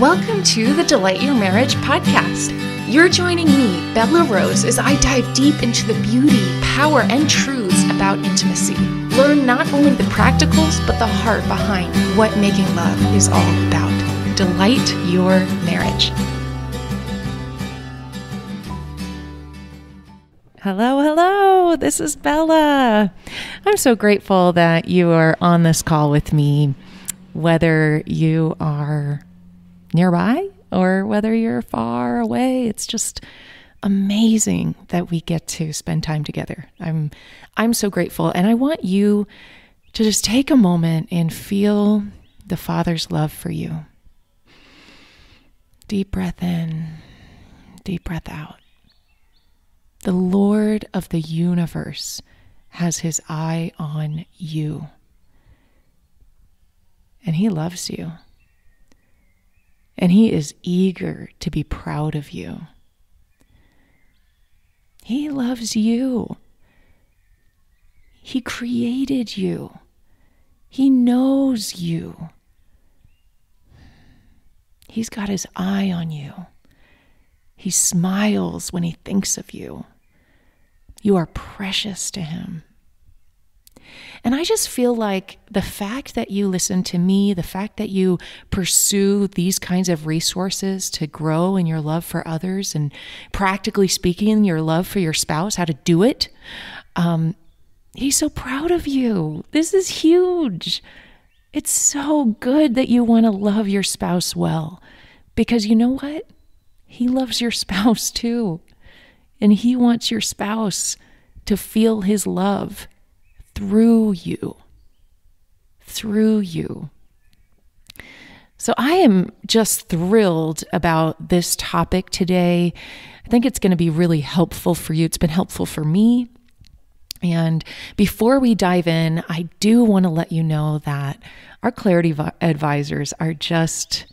Welcome to the Delight Your Marriage podcast. You're joining me, Belah Rose, as I dive deep into the beauty, power, and truths about intimacy. Learn not only the practicals, but the heart behind what making love is all about. Delight your marriage. Hello, hello. This is Belah. I'm so grateful that you are on this call with me, whether you are nearby or whether you're far away. It's just amazing that we get to spend time together. I'm I'm so grateful and I want you to just take a moment and feel the Father's love for you. Deep breath in, deep breath out. The Lord of the universe has his eye on you. And he loves you. And he is eager to be proud of you. He loves you. He created you. He knows you. He's got his eye on you. He smiles when he thinks of you. You are precious to him. And I just feel like the fact that you listen to me, the fact that you pursue these kinds of resources to grow in your love for others and practically speaking, your love for your spouse, how to do it, um, he's so proud of you. This is huge. It's so good that you want to love your spouse well because you know what? He loves your spouse too. And he wants your spouse to feel his love through you. Through you. So I am just thrilled about this topic today. I think it's going to be really helpful for you. It's been helpful for me. And before we dive in, I do want to let you know that our clarity advisors are just,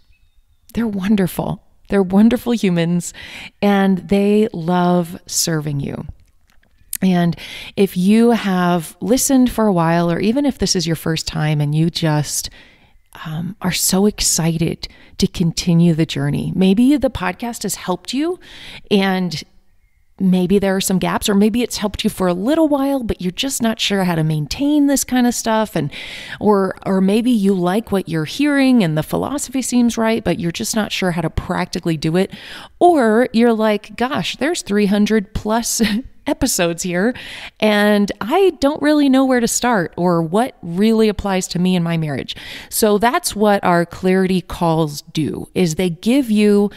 they're wonderful. They're wonderful humans and they love serving you. And if you have listened for a while, or even if this is your first time and you just um, are so excited to continue the journey, maybe the podcast has helped you and maybe there are some gaps or maybe it's helped you for a little while but you're just not sure how to maintain this kind of stuff. And or or maybe you like what you're hearing and the philosophy seems right but you're just not sure how to practically do it. Or you're like gosh there's 300 plus episodes here and I don't really know where to start or what really applies to me in my marriage. So that's what our clarity calls do is they give you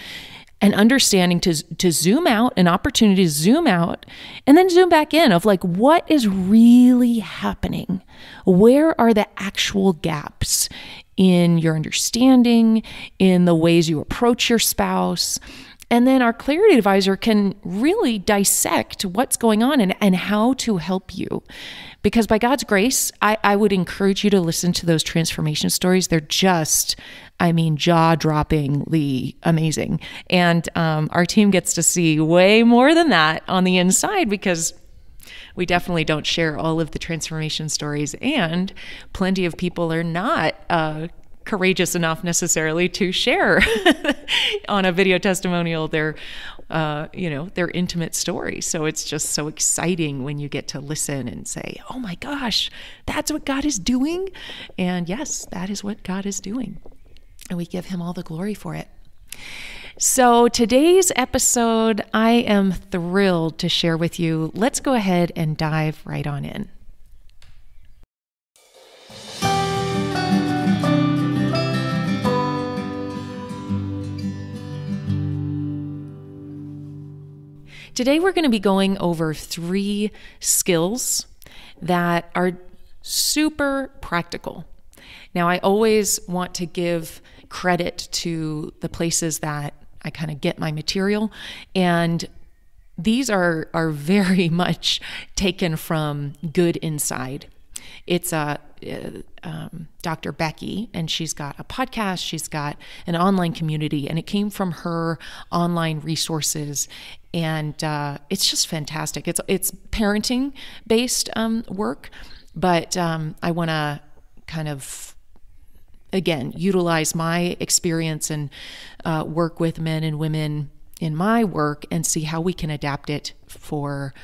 an understanding to to zoom out, an opportunity to zoom out and then zoom back in of like what is really happening? Where are the actual gaps in your understanding, in the ways you approach your spouse? And then our clarity advisor can really dissect what's going on and, and how to help you. Because by God's grace, I, I would encourage you to listen to those transformation stories. They're just I mean, jaw droppingly amazing. And um, our team gets to see way more than that on the inside because we definitely don't share all of the transformation stories. And plenty of people are not. Uh, courageous enough necessarily to share on a video testimonial their uh, you know their intimate story so it's just so exciting when you get to listen and say oh my gosh that's what god is doing and yes that is what god is doing and we give him all the glory for it. So, today's episode, I am thrilled to share with you. Let's go ahead and dive right on in. Today, we're going to be going over three skills that are super practical. Now, I always want to give credit to the places that I kind of get my material. And these are, are very much taken from Good Inside. It's a uh, um, Dr. Becky, and she's got a podcast. She's got an online community, and it came from her online resources, and uh, it's just fantastic. It's it's parenting based um, work, but um, I want to kind of again utilize my experience and uh, work with men and women in my work and see how we can adapt it for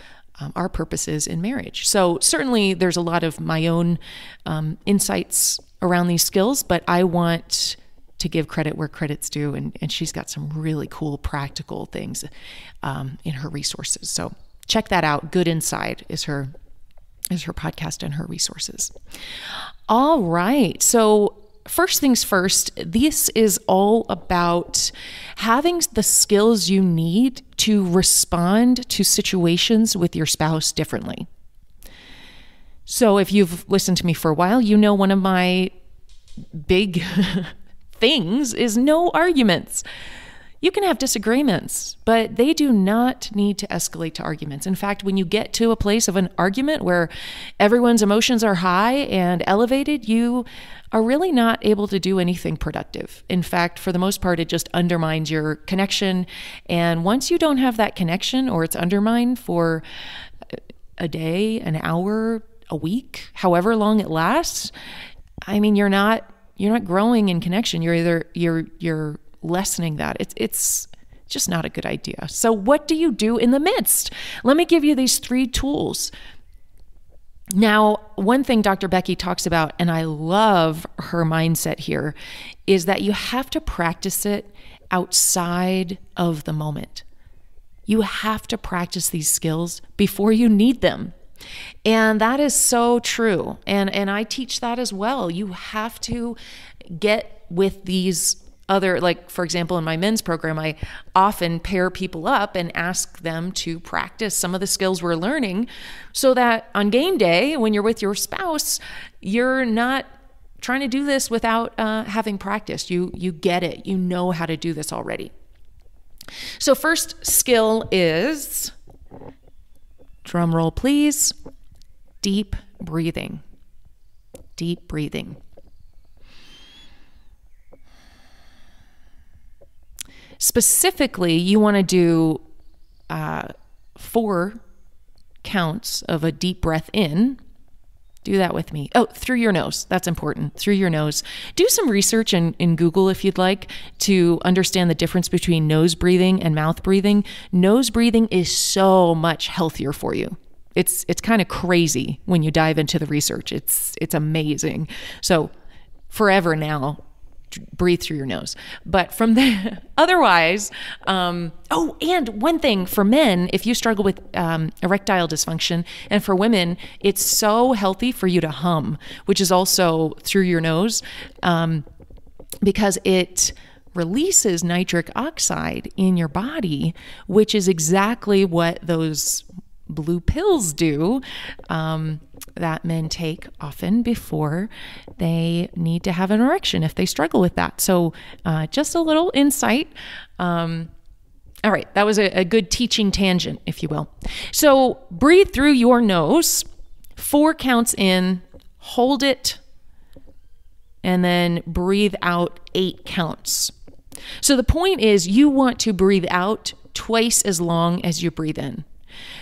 um, our purposes in marriage. So, certainly, there's a lot of my own um, insights around these skills, but I want to give credit where credit's due. And, and she's got some really cool practical things um, in her resources. So, check that out. Good Inside is her is her podcast and her resources. All right. So first things first, this is all about having the skills you need to respond to situations with your spouse differently. So, if you've listened to me for a while, you know one of my big things is no arguments. You can have disagreements, but they do not need to escalate to arguments. In fact, when you get to a place of an argument where everyone's emotions are high and elevated, you are really not able to do anything productive. In fact, for the most part, it just undermines your connection. And once you don't have that connection or it's undermined for a day, an hour, a week, however long it lasts, I mean, you're not you're not growing in connection. You're either you're you're lessening that. It's it's just not a good idea. So what do you do in the midst? Let me give you these three tools. Now, one thing Dr. Becky talks about, and I love her mindset here, is that you have to practice it outside of the moment. You have to practice these skills before you need them. And that is so true. And and I teach that as well. You have to get with these other like for example in my men's program i often pair people up and ask them to practice some of the skills we're learning so that on game day when you're with your spouse you're not trying to do this without uh, having practiced. You you get it. You know how to do this already. So first skill is drum roll please deep breathing. Deep breathing Specifically, you want to do uh, four counts of a deep breath in. Do that with me. Oh, through your nose. That's important. Through your nose. Do some research in, in Google if you'd like to understand the difference between nose breathing and mouth breathing. Nose breathing is so much healthier for you. It's it's kind of crazy when you dive into the research. It's it's amazing. So forever now, breathe through your nose. But from there, otherwise, um, oh, and one thing for men, if you struggle with um, erectile dysfunction, and for women, it's so healthy for you to hum, which is also through your nose, um, because it releases nitric oxide in your body, which is exactly what those blue pills do. Um, that men take often before they need to have an erection if they struggle with that. So, uh, just a little insight. Um, all right, that was a, a good teaching tangent, if you will. So, breathe through your nose, four counts in, hold it, and then breathe out eight counts. So, the point is, you want to breathe out twice as long as you breathe in.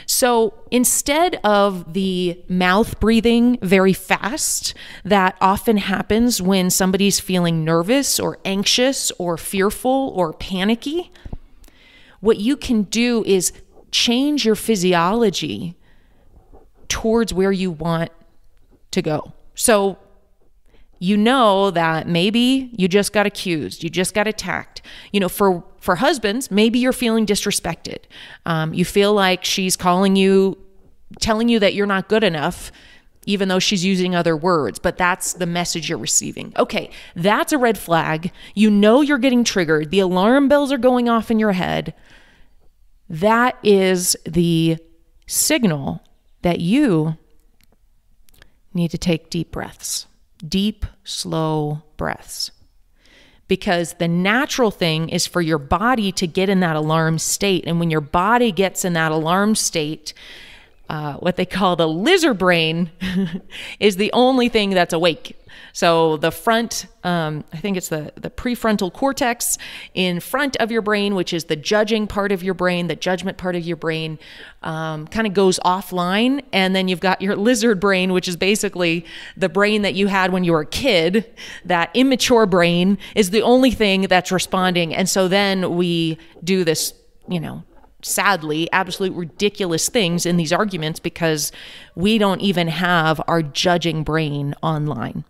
So instead of the mouth breathing very fast that often happens when somebody's feeling nervous or anxious or fearful or panicky, what you can do is change your physiology towards where you want to go. So you know that maybe you just got accused, you just got attacked. You know, for for husbands, maybe you're feeling disrespected. Um, you feel like she's calling you, telling you that you're not good enough, even though she's using other words, but that's the message you're receiving. Okay, that's a red flag. You know you're getting triggered. The alarm bells are going off in your head. That is the signal that you need to take deep breaths, deep, slow breaths because the natural thing is for your body to get in that alarm state. And when your body gets in that alarm state, uh, what they call the lizard brain is the only thing that's awake. So the front, um, I think it's the the prefrontal cortex in front of your brain, which is the judging part of your brain, the judgment part of your brain, um, kind of goes offline, and then you've got your lizard brain, which is basically the brain that you had when you were a kid. That immature brain is the only thing that's responding, and so then we do this, you know, sadly, absolute ridiculous things in these arguments because we don't even have our judging brain online.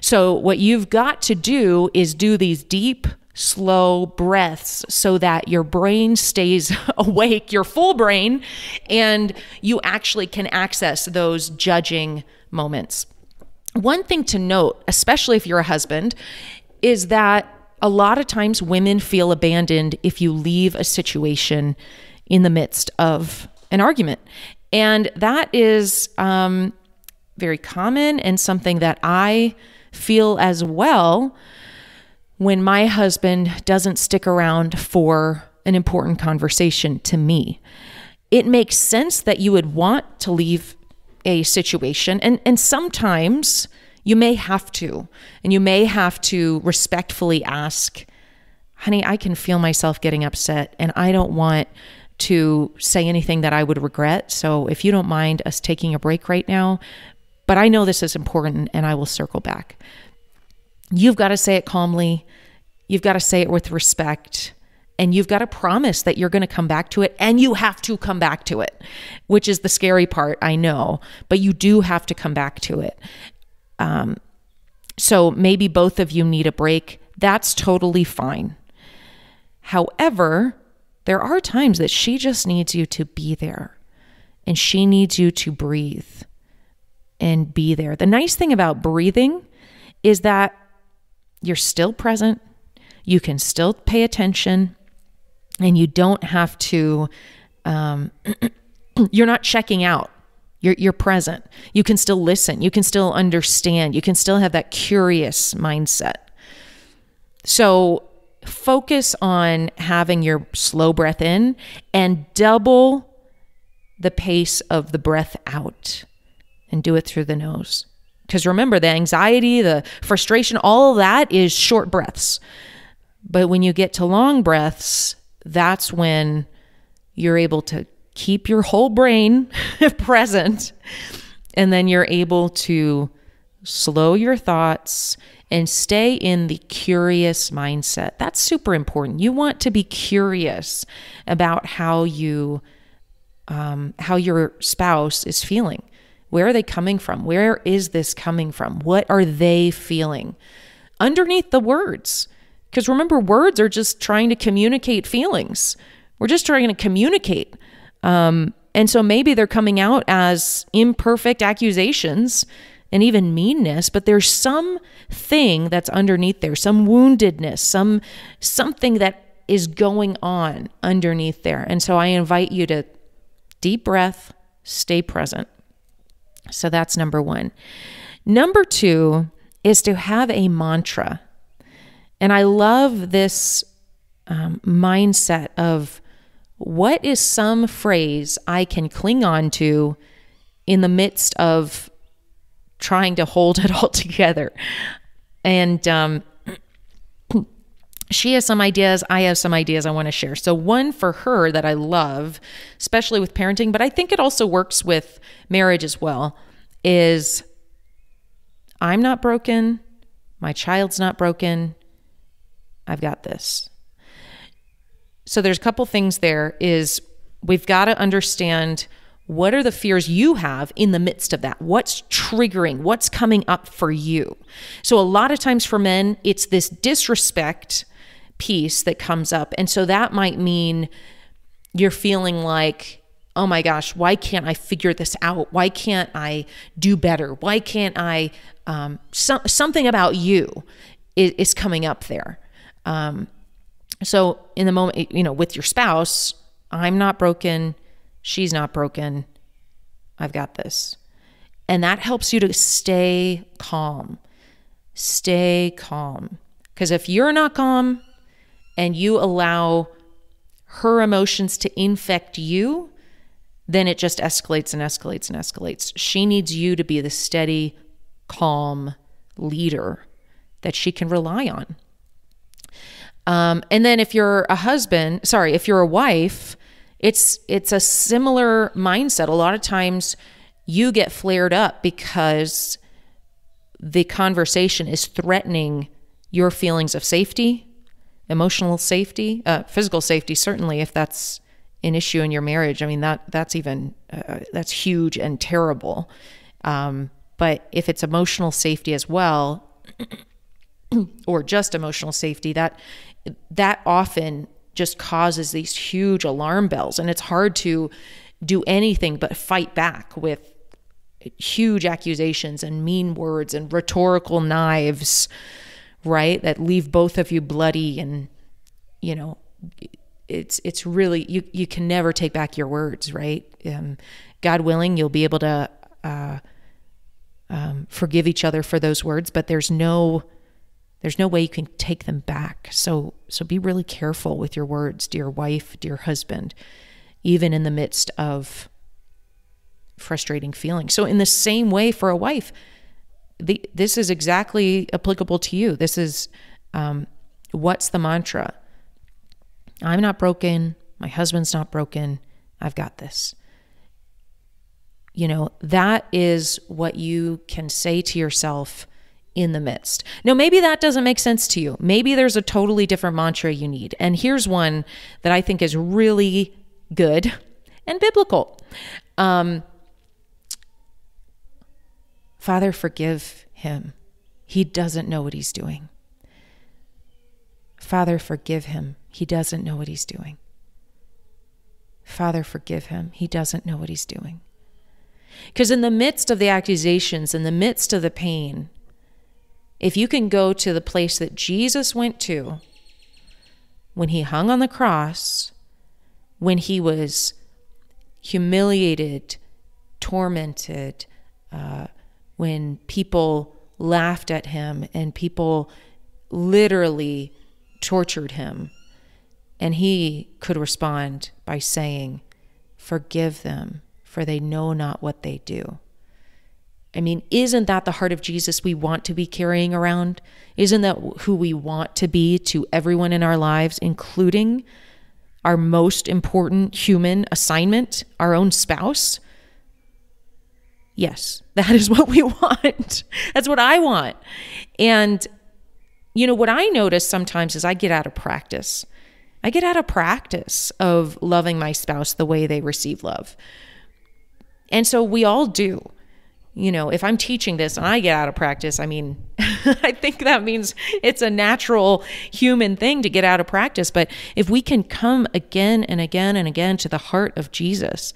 So, what you've got to do is do these deep, slow breaths so that your brain stays awake, your full brain, and you actually can access those judging moments. One thing to note, especially if you're a husband, is that a lot of times women feel abandoned if you leave a situation in the midst of an argument. And that is um, very common and something that I feel as well when my husband doesn't stick around for an important conversation to me. It makes sense that you would want to leave a situation, and, and sometimes you may have to, and you may have to respectfully ask, honey, I can feel myself getting upset, and I don't want to say anything that I would regret. So if you don't mind us taking a break right now, but I know this is important and I will circle back. You've got to say it calmly. You've got to say it with respect. And you've got to promise that you're going to come back to it. And you have to come back to it, which is the scary part, I know. But you do have to come back to it. Um, so maybe both of you need a break. That's totally fine. However, there are times that she just needs you to be there and she needs you to breathe and be there. The nice thing about breathing is that you're still present, you can still pay attention, and you don't have to, um, you're not checking out. You're, you're present. You can still listen. You can still understand. You can still have that curious mindset. So focus on having your slow breath in and double the pace of the breath out and do it through the nose. Because remember, the anxiety, the frustration, all that is short breaths. But when you get to long breaths, that's when you're able to keep your whole brain present. And then you're able to slow your thoughts and stay in the curious mindset. That's super important. You want to be curious about how you um, how your spouse is feeling. Where are they coming from? Where is this coming from? What are they feeling? Underneath the words. Because remember, words are just trying to communicate feelings. We're just trying to communicate. Um, and so maybe they're coming out as imperfect accusations and even meanness, but there's some thing that's underneath there, some woundedness, some something that is going on underneath there. And so I invite you to deep breath, stay present. So that's number one. Number two is to have a mantra. And I love this um, mindset of what is some phrase I can cling on to in the midst of trying to hold it all together. And um, she has some ideas. I have some ideas I want to share. So, one for her that I love, especially with parenting, but I think it also works with marriage as well, is I'm not broken. My child's not broken. I've got this. So there's a couple things there is we've got to understand what are the fears you have in the midst of that? What's triggering? What's coming up for you? So, a lot of times for men, it's this disrespect piece that comes up. And so that might mean you're feeling like, oh my gosh, why can't I figure this out? Why can't I do better? Why can't I? Um, so, something about you is, is coming up there. Um, so in the moment, you know, with your spouse, I'm not broken. She's not broken. I've got this. And that helps you to stay calm. Stay calm. Because if you're not calm and you allow her emotions to infect you, then it just escalates and escalates and escalates. She needs you to be the steady, calm leader that she can rely on. Um, and then if you're a husband, sorry, if you're a wife, it's it's a similar mindset. A lot of times you get flared up because the conversation is threatening your feelings of safety, emotional safety, uh, physical safety, certainly if that's an issue in your marriage. I mean that that's even uh, that's huge and terrible. Um, but if it's emotional safety as well, or just emotional safety, that that often just causes these huge alarm bells, and it's hard to do anything but fight back with huge accusations and mean words and rhetorical knives, right? That leave both of you bloody and you know it's it's really you you can never take back your words, right? Um, God willing, you'll be able to uh, um, forgive each other for those words, but there's no there's no way you can take them back. So so be really careful with your words, dear wife, dear husband, even in the midst of frustrating feelings. So in the same way for a wife, the, this is exactly applicable to you. This is um, what's the mantra? I'm not broken. My husband's not broken. I've got this. You know, that is what you can say to yourself in the midst. Now, maybe that doesn't make sense to you. Maybe there's a totally different mantra you need. And here's one that I think is really good and biblical. Um, Father, forgive him. He doesn't know what he's doing. Father, forgive him. He doesn't know what he's doing. Father, forgive him. He doesn't know what he's doing. Because in the midst of the accusations, in the midst of the pain, if you can go to the place that Jesus went to when he hung on the cross, when he was humiliated, tormented, uh, when people laughed at him and people literally tortured him. And he could respond by saying, Forgive them, for they know not what they do. I mean, isn't that the heart of Jesus we want to be carrying around? Isn't that who we want to be to everyone in our lives, including our most important human assignment, our own spouse? Yes, that is what we want. That's what I want. And, you know, what I notice sometimes is I get out of practice. I get out of practice of loving my spouse the way they receive love. And so we all do you know, if I'm teaching this and I get out of practice, I mean, I think that means it's a natural human thing to get out of practice. But if we can come again and again and again to the heart of Jesus,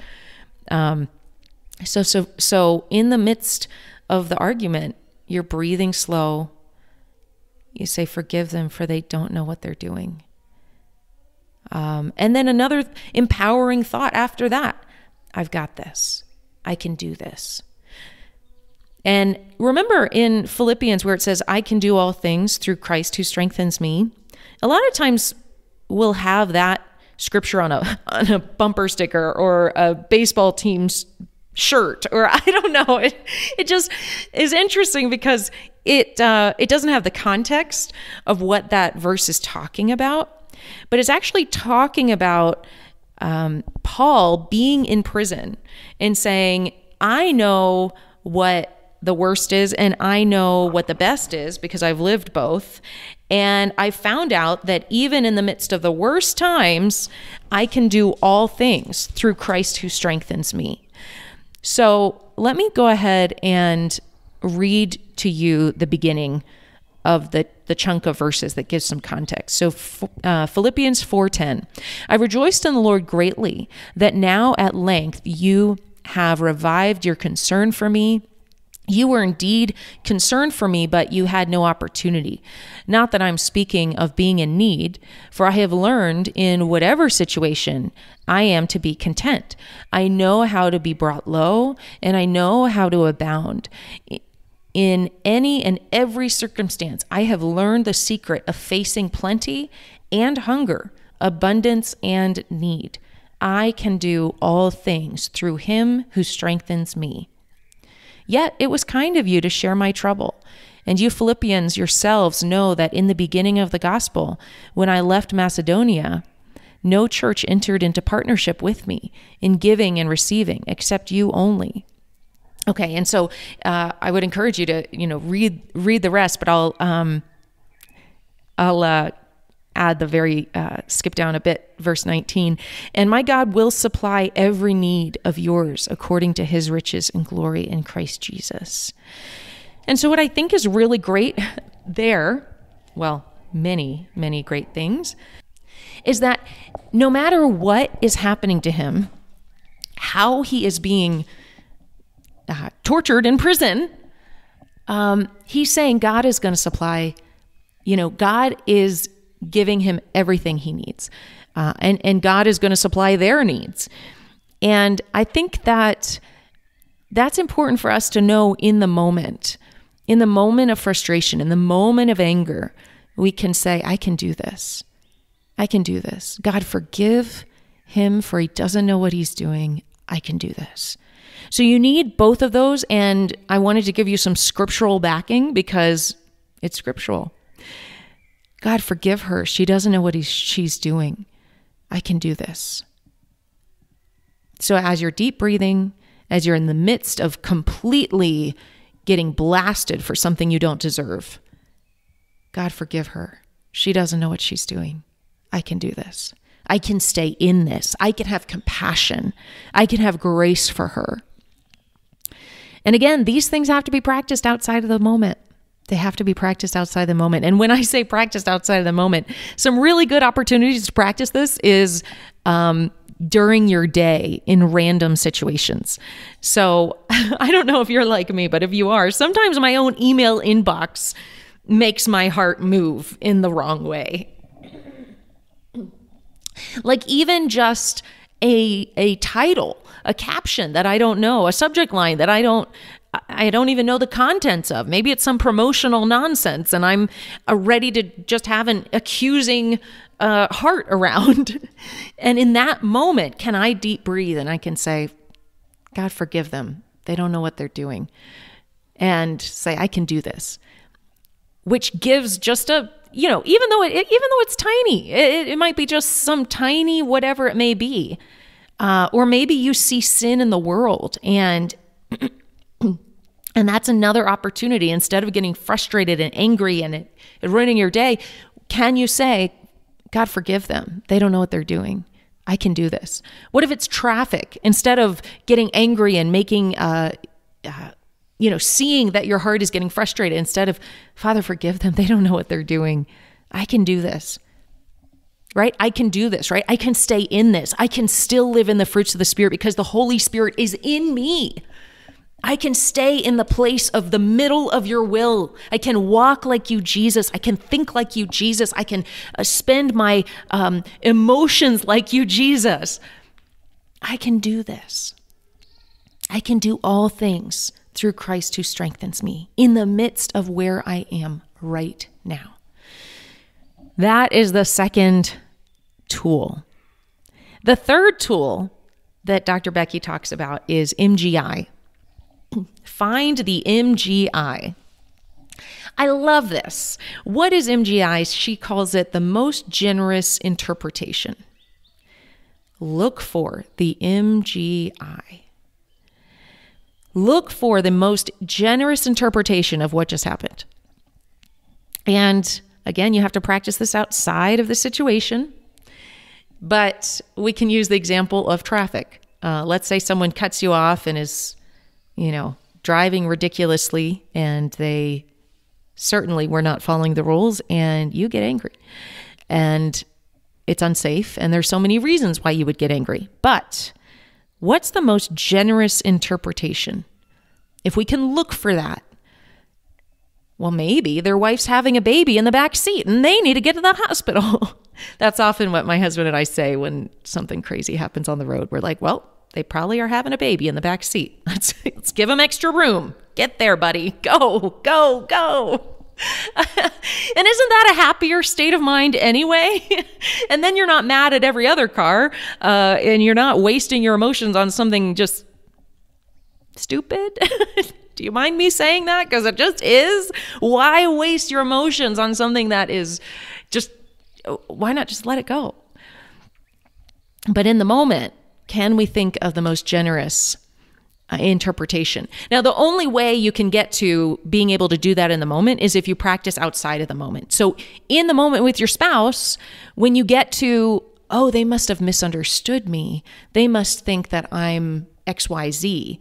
um, so so so in the midst of the argument, you're breathing slow. You say, "Forgive them, for they don't know what they're doing." Um, and then another empowering thought after that: "I've got this. I can do this." And remember in Philippians where it says, I can do all things through Christ who strengthens me. A lot of times we'll have that scripture on a, on a bumper sticker or a baseball team's shirt or I don't know. It, it just is interesting because it, uh, it doesn't have the context of what that verse is talking about, but it's actually talking about um, Paul being in prison and saying, I know what the worst is, and I know what the best is because I've lived both. And I found out that even in the midst of the worst times, I can do all things through Christ who strengthens me. So let me go ahead and read to you the beginning of the, the chunk of verses that gives some context. So uh, Philippians 4:10. I rejoiced in the Lord greatly that now at length you have revived your concern for me. You were indeed concerned for me, but you had no opportunity. Not that I'm speaking of being in need, for I have learned in whatever situation I am to be content. I know how to be brought low, and I know how to abound. In any and every circumstance, I have learned the secret of facing plenty and hunger, abundance and need. I can do all things through him who strengthens me. Yet it was kind of you to share my trouble. And you Philippians yourselves know that in the beginning of the gospel, when I left Macedonia, no church entered into partnership with me in giving and receiving except you only. Okay, and so uh, I would encourage you to you know read read the rest, but I'll um, I'll uh, add the very uh, skip down a bit, verse 19. And my God will supply every need of yours according to his riches and glory in Christ Jesus. And so, what I think is really great there, well, many, many great things, is that no matter what is happening to him, how he is being uh, tortured in prison, um, he's saying God is going to supply, you know, God is giving him everything he needs. Uh, and, and God is going to supply their needs. And I think that that's important for us to know in the moment. In the moment of frustration, in the moment of anger, we can say, I can do this. I can do this. God, forgive him for he doesn't know what he's doing. I can do this. So you need both of those. And I wanted to give you some scriptural backing because it's scriptural. God, forgive her. She doesn't know what he's she's doing. I can do this. So, as you're deep breathing, as you're in the midst of completely getting blasted for something you don't deserve, God, forgive her. She doesn't know what she's doing. I can do this. I can stay in this. I can have compassion. I can have grace for her. And again, these things have to be practiced outside of the moment. They have to be practiced outside the moment. And when I say practiced outside of the moment, some really good opportunities to practice this is um, during your day in random situations. So I don't know if you're like me, but if you are, sometimes my own email inbox makes my heart move in the wrong way. Like even just a a title, a caption that I don't know, a subject line that I don't I don't even know the contents of. Maybe it's some promotional nonsense and I'm uh, ready to just have an accusing uh, heart around. and in that moment, can I deep breathe and I can say, God, forgive them. They don't know what they're doing. And say, I can do this, which gives just a you know, even though it, even though it's tiny, it, it might be just some tiny whatever it may be, uh, or maybe you see sin in the world and. and that's another opportunity. Instead of getting frustrated and angry and it, it ruining your day, can you say, God, forgive them? They don't know what they're doing. I can do this. What if it's traffic? Instead of getting angry and making uh, uh, you know, seeing that your heart is getting frustrated instead of, Father, forgive them. They don't know what they're doing. I can do this. Right? I can do this, right? I can stay in this. I can still live in the fruits of the Spirit because the Holy Spirit is in me. I can stay in the place of the middle of your will. I can walk like you, Jesus. I can think like you, Jesus. I can uh, spend my um, emotions like you, Jesus. I can do this. I can do all things through Christ who strengthens me in the midst of where I am right now. That is the second tool. The third tool that Dr. Becky talks about is MGI. Find the MGI. I love this. What is MGI? She calls it the most generous interpretation. Look for the MGI. Look for the most generous interpretation of what just happened. And again, you have to practice this outside of the situation, but we can use the example of traffic. Uh, let's say someone cuts you off and is, you know, driving ridiculously, and they certainly were not following the rules, and you get angry. And it's unsafe, and there's so many reasons why you would get angry. But What's the most generous interpretation? If we can look for that, well, maybe their wife's having a baby in the back seat and they need to get to the hospital. That's often what my husband and I say when something crazy happens on the road. We're like, well, they probably are having a baby in the back seat. Let's, let's give them extra room. Get there, buddy. Go, go, go. and isn't that a happier state of mind anyway? and then you're not mad at every other car, uh, and you're not wasting your emotions on something just stupid. Do you mind me saying that? Because it just is. Why waste your emotions on something that is just, why not just let it go? But in the moment, can we think of the most generous uh, interpretation. Now, the only way you can get to being able to do that in the moment is if you practice outside of the moment. So, in the moment with your spouse, when you get to, oh, they must have misunderstood me, they must think that I'm XYZ.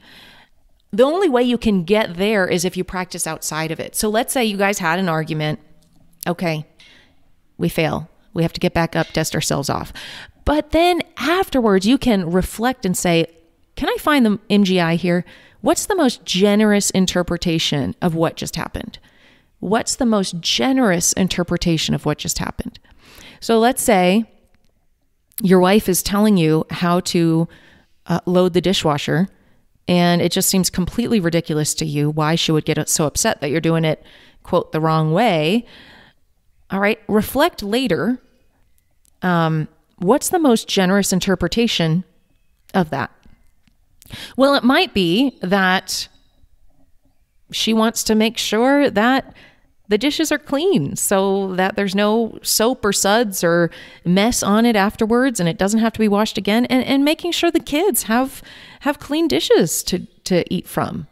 The only way you can get there is if you practice outside of it. So, let's say you guys had an argument. Okay, we fail. We have to get back up, dust ourselves off. But then afterwards, you can reflect and say, can I find the MGI here? What's the most generous interpretation of what just happened? What's the most generous interpretation of what just happened? So let's say your wife is telling you how to uh, load the dishwasher, and it just seems completely ridiculous to you why she would get so upset that you're doing it, quote, the wrong way. All right, reflect later. Um, what's the most generous interpretation of that? Well, it might be that she wants to make sure that the dishes are clean so that there's no soap or suds or mess on it afterwards and it doesn't have to be washed again and, and making sure the kids have have clean dishes to to eat from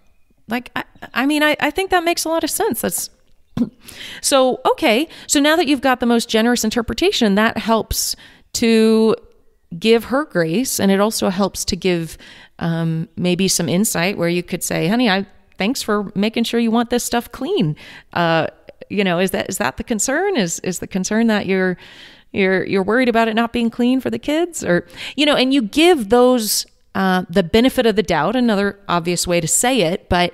like i, I mean I, I think that makes a lot of sense that's so okay so now that you've got the most generous interpretation that helps to give her grace and it also helps to give um, maybe some insight where you could say, honey, I thanks for making sure you want this stuff clean. Uh, you know, is that is that the concern? Is is the concern that you're you're you're worried about it not being clean for the kids, or you know, and you give those uh, the benefit of the doubt. Another obvious way to say it, but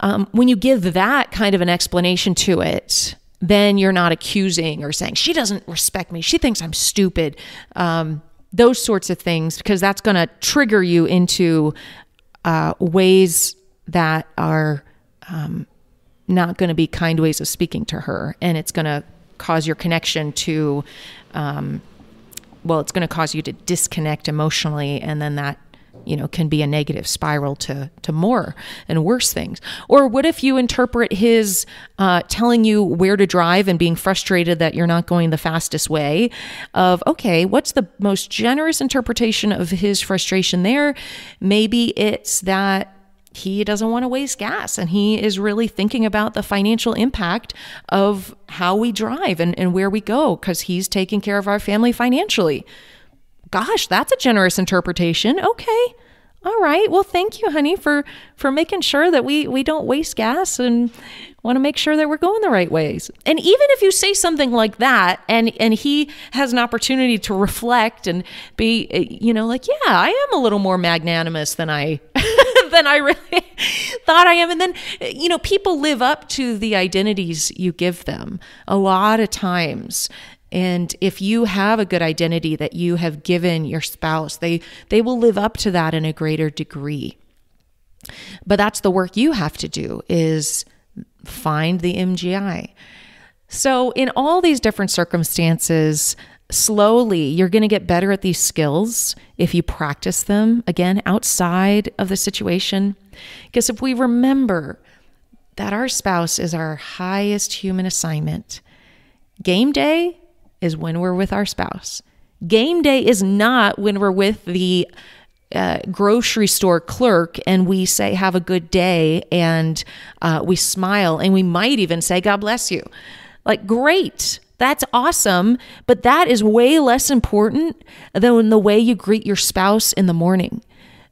um, when you give that kind of an explanation to it, then you're not accusing or saying she doesn't respect me. She thinks I'm stupid. Um, those sorts of things, because that's going to trigger you into uh, ways that are um, not going to be kind ways of speaking to her. And it's going to cause your connection to, um, well, it's going to cause you to disconnect emotionally. And then that you know can be a negative spiral to to more and worse things or what if you interpret his uh, telling you where to drive and being frustrated that you're not going the fastest way of okay what's the most generous interpretation of his frustration there maybe it's that he doesn't want to waste gas and he is really thinking about the financial impact of how we drive and, and where we go because he's taking care of our family financially gosh, that's a generous interpretation. Okay. All right. Well, thank you, honey, for for making sure that we we don't waste gas and want to make sure that we're going the right ways. And even if you say something like that and and he has an opportunity to reflect and be eh, you know like, yeah, I am a little more magnanimous than I than I really thought I am. And then, you know, people live up to the identities you give them a lot of times. And if you have a good identity that you have given your spouse, they they will live up to that in a greater degree. But that's the work you have to do is find the MGI. So in all these different circumstances, slowly you're going to get better at these skills if you practice them again outside of the situation. Because if we remember that our spouse is our highest human assignment, game day is when we're with our spouse. Game day is not when we're with the uh, grocery store clerk and we say, Have a good day, and uh, we smile, and we might even say, God bless you. Like, great. That's awesome. But that is way less important than the way you greet your spouse in the morning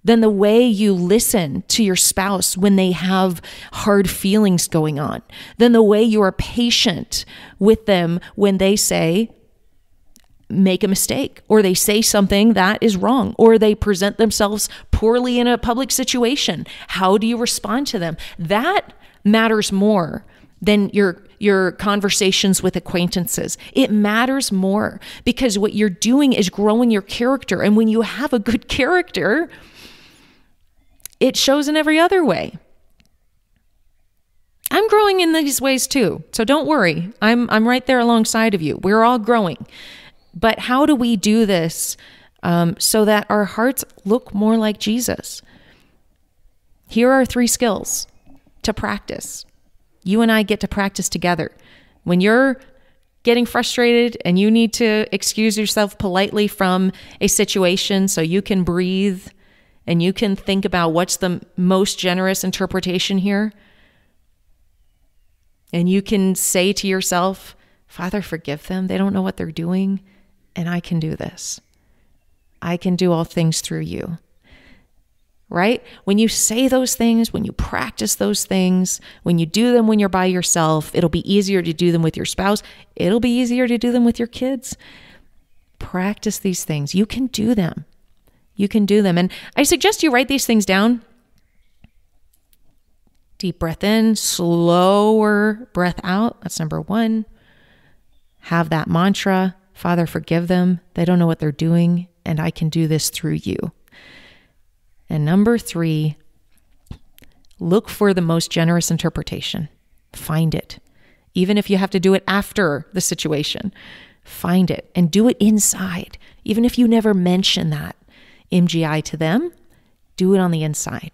than the way you listen to your spouse when they have hard feelings going on, than the way you are patient with them when they say, make a mistake or they say something that is wrong or they present themselves poorly in a public situation. How do you respond to them? That matters more than your your conversations with acquaintances. It matters more because what you're doing is growing your character and when you have a good character, it shows in every other way. I'm growing in these ways too. So don't worry. I'm I'm right there alongside of you. We're all growing. But how do we do this um, so that our hearts look more like Jesus? Here are three skills to practice. You and I get to practice together. When you're getting frustrated and you need to excuse yourself politely from a situation so you can breathe and you can think about what's the most generous interpretation here, and you can say to yourself, Father, forgive them. They don't know what they're doing, and I can do this. I can do all things through you right? When you say those things, when you practice those things, when you do them when you're by yourself, it'll be easier to do them with your spouse. It'll be easier to do them with your kids. Practice these things. You can do them. You can do them. And I suggest you write these things down. Deep breath in, slower breath out. That's number one. Have that mantra Father, forgive them. They don't know what they're doing, and I can do this through you. And number three, look for the most generous interpretation. Find it. Even if you have to do it after the situation, find it and do it inside. Even if you never mention that MGI to them, do it on the inside.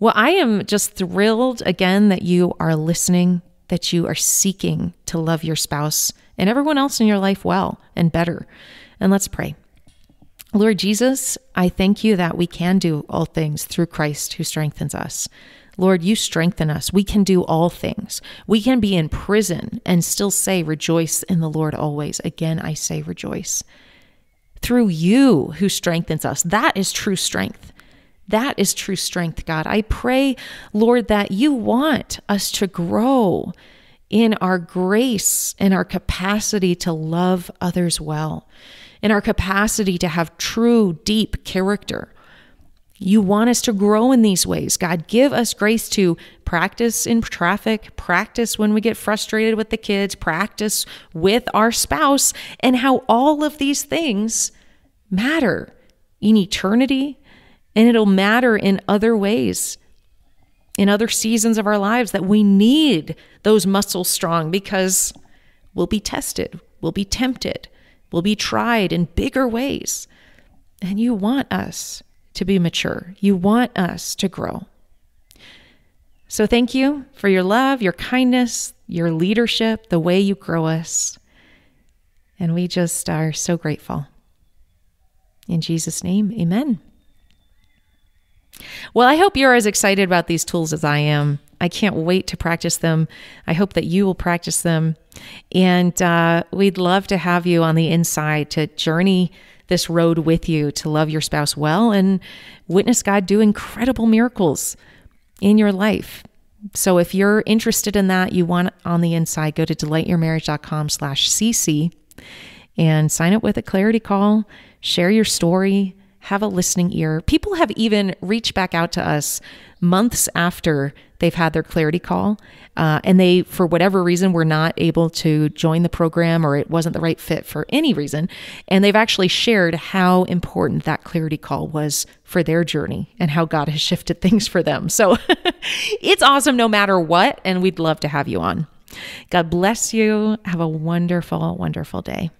Well, I am just thrilled again that you are listening, that you are seeking to love your spouse and everyone else in your life well and better. And let's pray. Lord Jesus, I thank you that we can do all things through Christ who strengthens us. Lord, you strengthen us. We can do all things. We can be in prison and still say, Rejoice in the Lord always. Again, I say, Rejoice. Through you who strengthens us. That is true strength. That is true strength, God. I pray, Lord, that you want us to grow in our grace and our capacity to love others well in our capacity to have true, deep character. You want us to grow in these ways. God, give us grace to practice in traffic, practice when we get frustrated with the kids, practice with our spouse, and how all of these things matter in eternity and it'll matter in other ways, in other seasons of our lives that we need those muscles strong because we'll be tested, we'll be tempted, will be tried in bigger ways. And you want us to be mature, you want us to grow. So thank you for your love, your kindness, your leadership, the way you grow us. And we just are so grateful. In Jesus' name, amen. Well, I hope you're as excited about these tools as I am. I can't wait to practice them. I hope that you will practice them. And uh, we'd love to have you on the inside to journey this road with you to love your spouse well and witness God do incredible miracles in your life. So if you're interested in that, you want on the inside, go to delightyourmarriage.com slash CC and sign up with a clarity call, share your story, have a listening ear. People have even reached back out to us months after they've had their clarity call uh, and they for whatever reason were not able to join the program or it wasn't the right fit for any reason. And they've actually shared how important that clarity call was for their journey and how god has shifted things for them. So it's awesome no matter what and we'd love to have you on. God bless you. Have a wonderful wonderful day